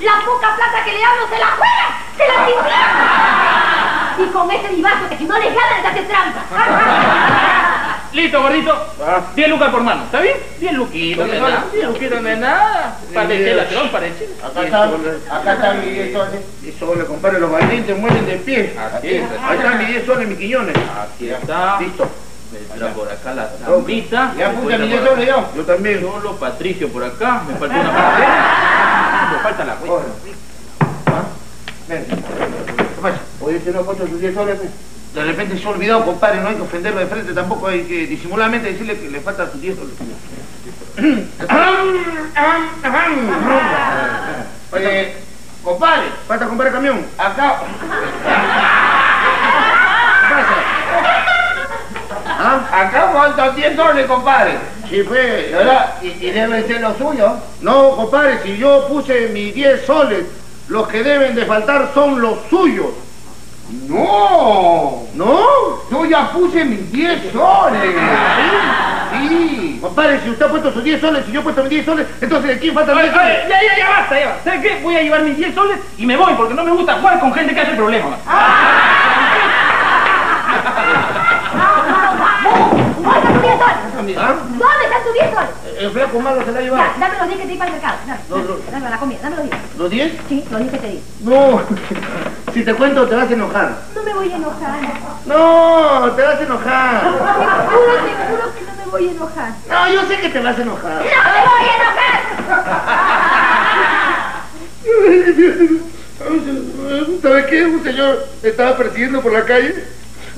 La poca plata que le damos se la juega, se la tindrá. Y con ese divazo que si no le ganan, te hace trampa. Listo, gordito. 10 lucas por mano, ¿está bien? 10 luquitas, no nada. 10 luquitas no es nada. Para de chela, ¿no? Para de chela. Acá está, acá está mi 10 soles. 10 soles, compadre, los valientes mueren de pie. Así es. Ahí están mis 10 soles, mis quiñones. Aquí está. Listo. Me trae por acá la trampita. Ya puse mis 10 por soles yo. Yo también. Solo Patricio por acá. Me falta una parte. Falta la cuenta. ¿Ah? Ven. ¿Qué pasa? Oye, si no ha puesto sus 10 soles, pues. De repente se ha olvidado, compadre, no hay que ofenderlo de frente, tampoco hay que disimuladamente decirle que le falta sus 10 soles. Oye, compadre, falta comprar el camión. Acá. ¿Ah? Acá faltan 10 soles, compadre. Sí, pues, ¿verdad? ¿Y, y deben ser los suyos? No, compadre, si yo puse mis 10 soles, los que deben de faltar son los suyos. No, no, yo ya puse mis 10 soles. Sí, compadre, si usted ha puesto sus 10 soles y yo he puesto mis 10 soles, entonces ¿de quién faltan Oye, 10 soles? ya, ya, ya, basta, ya. ¿Sabes qué? Voy a llevar mis 10 soles y me voy porque no me gusta jugar con gente que hace problemas. ¿Dónde 10 soles? ¿Ah? ¿Dónde están tus 10 soles? El flaco malo se la ha llevado. Ya, dame los 10 que te di para el mercado. Dame, No, no. dame la comida, dame los 10. ¿Los 10? Sí, los 10 que te di. No, si te cuento te vas a enojar. No me voy a enojar. No, te vas a enojar. Seguro, seguro que no me voy a enojar. No, yo sé que te vas a enojar. ¡No me voy a enojar! ¿Sabe qué? Un señor estaba persiguiendo por la calle.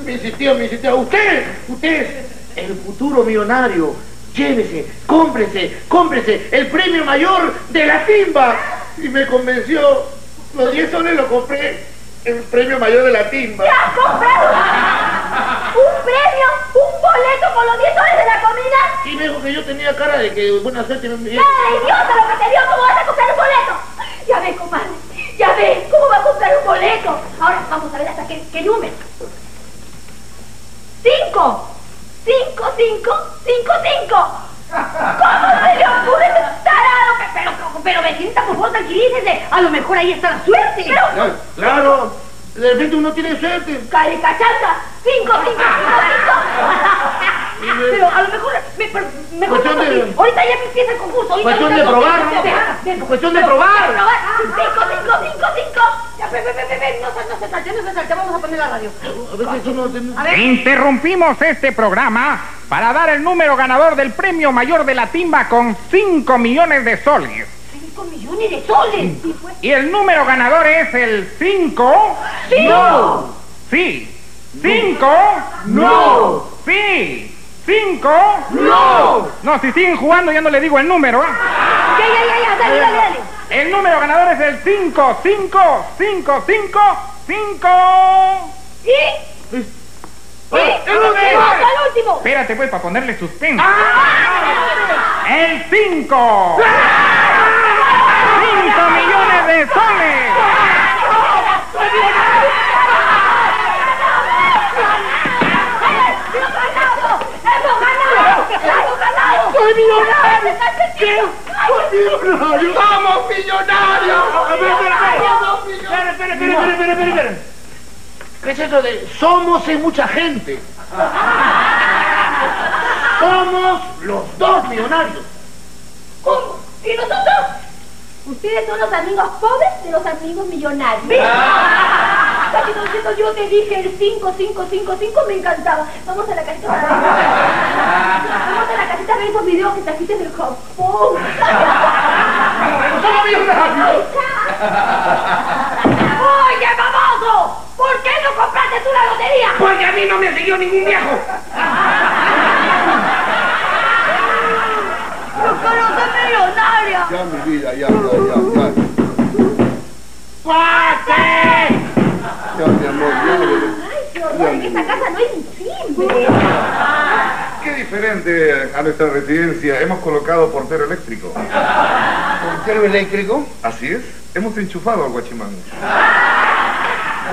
Me insistía, me insistía. Usted, usted es el futuro millonario. Llévese, cómprese, cómprese el premio mayor de la timba. Y me convenció. Los 10 soles lo compré. El premio mayor de la timba. ¿Ya has comprado un premio, un boleto con los 10 soles de la comida? Y me dijo que yo tenía cara de que buena suerte me envió. ¡Cara idiota lo que te dio! ¿Cómo vas a comprar un boleto? Ya ves, compadre. Ya ves, ¿cómo va a comprar un boleto? Ahora vamos a ver hasta qué, qué número. ¡Cinco! ¡Cinco, cinco, cinco, cinco! ¿Cómo se le ocurre ese tarado? Pe- Pero, pero, vecinita, por favor, tranquilícese. A lo mejor ahí está la suerte. Pero, Claro, de repente uno tiene suerte. caricachanta, cinco, cinco, cinco, cinco. Pero a lo mejor, me, pero, mejor Cuestión no, de- ahorita ya empieza el concurso. ahorita Cuestión de probar. ¿no? Deja, deja. Cuestión de Pero, probar. de probar. Cinco, cinco, cinco, cinco. Ya, ve, ve, ve, ve, ve, no se, no se salte, no se salte, vamos a poner la radio. A veces uno tiene... A ver. Interrumpimos este programa para dar el número ganador del premio mayor de la timba con 5 millones de soles. Cinco millones de soles. Sí, pues. Y el número ganador es el 5. ¡No! Sí. 5. ¡No! Sí. 5. ¡No! No, si siguen jugando ya no le digo el número. ¿eh? Ya, ya, ya, ya, dale, dale, dale. El número ganador es el 5, 5, 5, 5, 5. ¿Y? ¿Y? el ¡Vamos último! al último! Espérate pues para ponerle suspenso. ¡Ah! El 5. 5 millones de soles. ¡Hemos ganado! ¡Hemos ganado! ¡Hemos ganado! ¡Soy millonario! ¿Qué? ¡Soy millonario! ¡Somos millonarios! Espera, espera, espera, espera, espera. ¿Qué es eso de somos en mucha gente? Somos los dos millonarios. ¿Cómo? ¿Y nosotros? Ustedes son los amigos pobres de los amigos millonarios. Casi yo te dije el 5, 5, 5, 5, me encantaba. Vamos a la ver. Vamos a la casita a ver esos videos que trajiste del Japón. ¡Somos millonarios! ¡Oye, baboso! ¿Por qué no compraste tú la lotería? Porque a mí no me siguió ningún viejo. ¡Yo quiero ser millonaria! Ya, mi vida, ya, ya, ya, ya. ¡Pate! Ya, mi amor, ya. ¡Ay, qué horror! En esta casa no hay simple. Qué diferente a nuestra residencia. Hemos colocado portero eléctrico. ¿Portero eléctrico? Así es. Hemos enchufado al guachimán.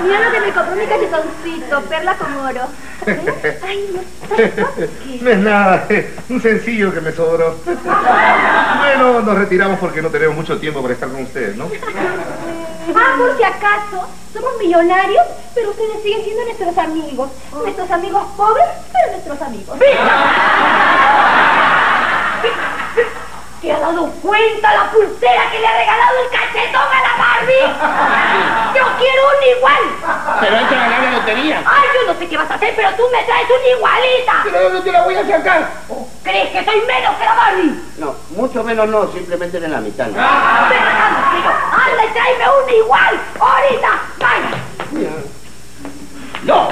Mira lo que me compró mi cachetoncito, perla con oro. Ay, no No es nada, un sencillo que me sobró. Bueno, nos retiramos porque no tenemos mucho tiempo para estar con ustedes, ¿no? Ah, por si acaso, somos millonarios, pero ustedes siguen siendo nuestros amigos. Nuestros amigos pobres, pero nuestros amigos. ¿Te has dado cuenta la pulsera que le ha regalado el cachetón a la Barbie? Yo quiero un igual. Pero hay que ganar la lotería. Ay, yo no sé qué vas a hacer, pero tú me traes una igualita. ¿Pero dónde te la voy a sacar? ¿Crees que soy menos que la Barbie? No, mucho menos no, simplemente de la mitad. Pero tráeme una igual. Ahorita, vaya. ¡No!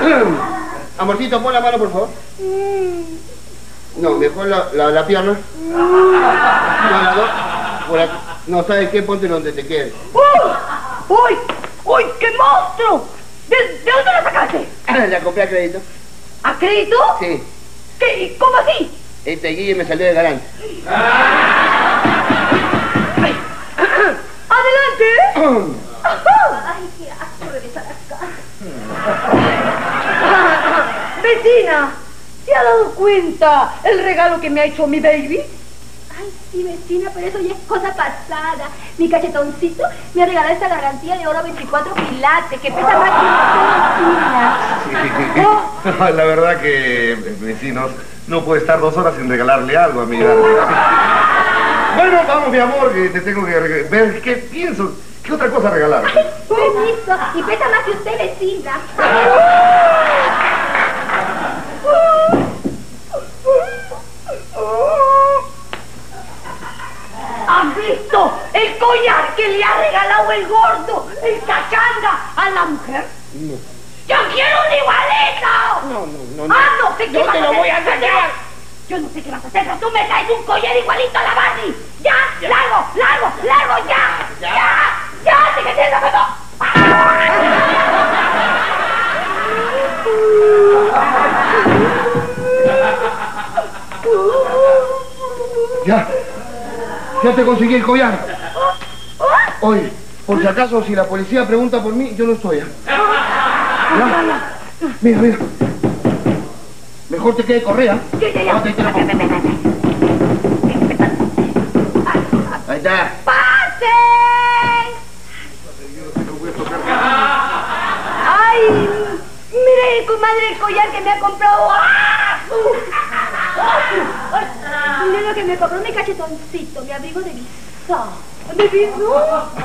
Amorcito, pon la mano, por favor. No, mejor la, la, la pierna. No, la dos. Por aquí. No, ¿sabes qué? Ponte donde te quede. ¡Uy! ¡Uy! ¡Uy! ¡Qué monstruo! ¿De, de dónde lo sacaste? La compré a crédito. ¿A crédito? Sí. ¿Qué? ¿Cómo así? Este guille me salió de garante. ¡Adelante! ¡Ay, qué asco regresar acá! ¡Vecina! ¿Se ha dado cuenta el regalo que me ha hecho mi baby? Sí, vecina, pero eso ya es cosa pasada. Mi cachetoncito me ha regalado esta garantía de oro 24 quilates, que pesa más que una vecina. Oh, La verdad que, vecinos, no puedo estar dos horas sin regalarle algo a mi. Bueno, vamos, mi amor, que te tengo que ver qué pienso, qué otra cosa regalar. Permiso, y pesa más que usted, vecina. collar que le ha regalado el gordo, el cachanga, a la mujer? ¡Yo quiero un igualito! No, no, no. ¡Ah, no sé qué No vas te a lo hacer! voy a sacar. Yo no sé qué vas a hacer, pero tú me traes un collar igualito a la Barbie. ¡Ya! ¡Largo, largo, largo, ya! ¡Ya! ¡Ya! ¡Te que tienes la mano! Ya. Ya te conseguí el collar. Oye, por si acaso, si la policía pregunta por mí, yo no estoy. ¿eh? ¿Ya? Mira, mira. Mejor te quede correa. Te tiro. Ahí está. ¡Pasen! ¡Ay! Mire, comadre, el collar que me ha comprado. ¡Ah! Mire lo que me compró mi cachetoncito, mi abrigo de visón.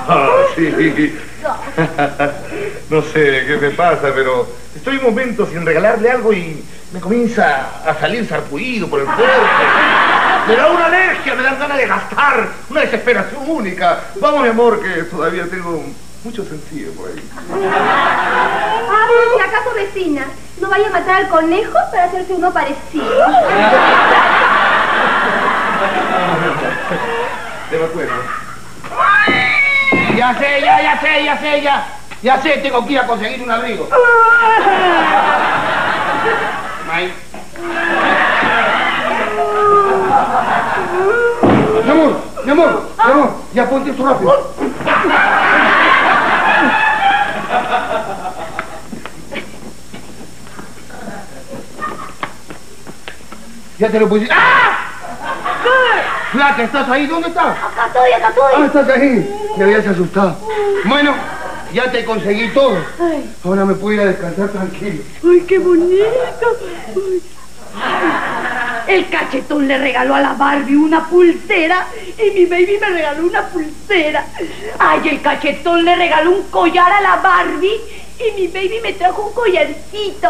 Ah, sí. No sé qué me pasa, pero estoy un momento sin regalarle algo y me comienza a salir sarpullido por el cuerpo. Me da una alergia, me dan ganas de gastar, una desesperación única. Vamos, mi amor, que todavía tengo mucho sentido por ahí. Ah, por si acaso, vecina, no vaya a matar al conejo para hacerse uno parecido. Te me acuerdo. Ya sé, ya, ya sé, ya sé, ya. Ya sé, tengo que ir a conseguir un abrigo. May. Mi amor, mi amor, mi amor, ya ponte esto rápido. Ya te lo puse. ¡Ah! Flaca, ¿estás ahí? ¿Dónde estás? Acá estoy, acá Ah, estoy. estás ahí. Me habías asustado. Bueno, ya te conseguí todo. Ahora me puedo ir a descansar tranquilo. ¡Ay, qué bonito! Ay. El cachetón le regaló a la Barbie una pulsera y mi baby me regaló una pulsera. Ay, el cachetón le regaló un collar a la Barbie y mi baby me trajo un collarcito.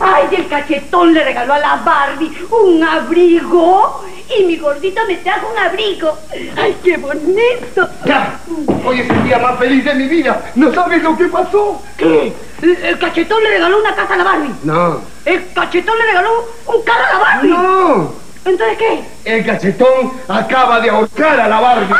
Ay, el cachetón le regaló a la Barbie un abrigo y mi gordito me trajo un abrigo. Ay, qué bonito. Ya, hoy es el día más feliz de mi vida. ¿No sabes lo que pasó? ¿Qué? El, el cachetón le regaló una casa a la Barbie. No. El cachetón le regaló un carro a la Barbie. No. ¿Entonces qué? El cachetón acaba de ahorcar a la Barbie.